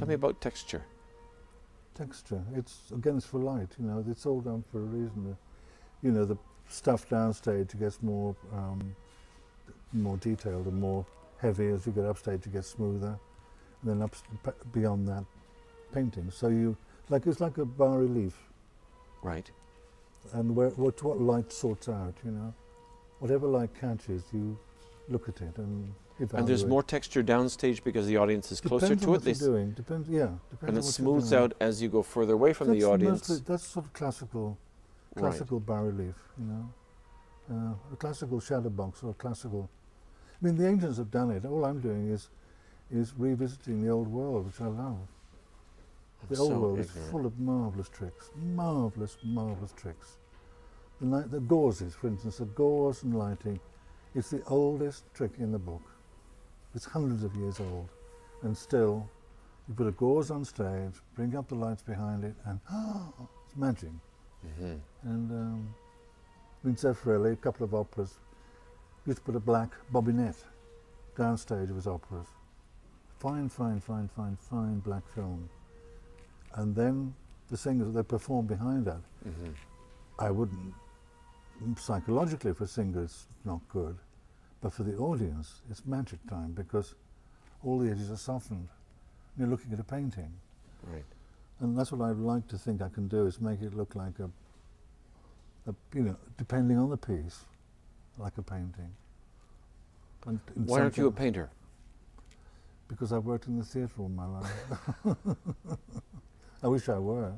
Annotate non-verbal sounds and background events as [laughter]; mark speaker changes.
Speaker 1: Tell me about texture.
Speaker 2: texture. It's again, it's for light. You know, it's all done for a reason. You know, the stuff downstage gets more um, more detailed and more heavy as you get upstage. It gets smoother, and then up beyond that, painting. So you like it's like a bas relief,
Speaker 1: Right.
Speaker 2: and where what what light sorts out. You know, whatever light catches, you look at it and.
Speaker 1: And there's more texture downstage because the audience is closer
Speaker 2: Depends
Speaker 1: to
Speaker 2: on
Speaker 1: it.
Speaker 2: what
Speaker 1: They
Speaker 2: you're doing. Depends, yeah. Depends
Speaker 1: and it smooths out as you go further away from
Speaker 2: that's
Speaker 1: the audience.
Speaker 2: Mostly, that's sort of classical,
Speaker 1: Right.
Speaker 2: classical bas relief, you know. Uh, a classical shadow box or a classical. I mean, the ancients have done it. All I'm doing is, is revisiting the old world, which I love.
Speaker 1: I'm
Speaker 2: The old
Speaker 1: so
Speaker 2: world is full of marvelous tricks, marvelous, marvelous tricks. The, the gauzes, for instance, the gauze and lighting, it's the oldest trick in the book. It's hundreds of years old, and still, you put a gauze on stage, bring up the lights behind it, and [gasps] it's magic.
Speaker 1: Mhm.
Speaker 2: And um, I mean, Zeffirelli, a couple of operas, used to put a black bobinette downstage of his operas. Fine, fine, fine, fine, fine black film. And then the singers, they perform behind that.
Speaker 1: Mhm.
Speaker 2: I wouldn't, psychologically for a singer it's not good, but for the audience it's magic time because all the edges are softened. You're looking at a painting.
Speaker 1: Right.
Speaker 2: And that's what I'd like to think I can do is make it look like a, a you know, depending on the piece, like a painting. And
Speaker 1: Why aren't you a painter?
Speaker 2: Because I've worked in the theatre all my life. [laughs] I wish I were.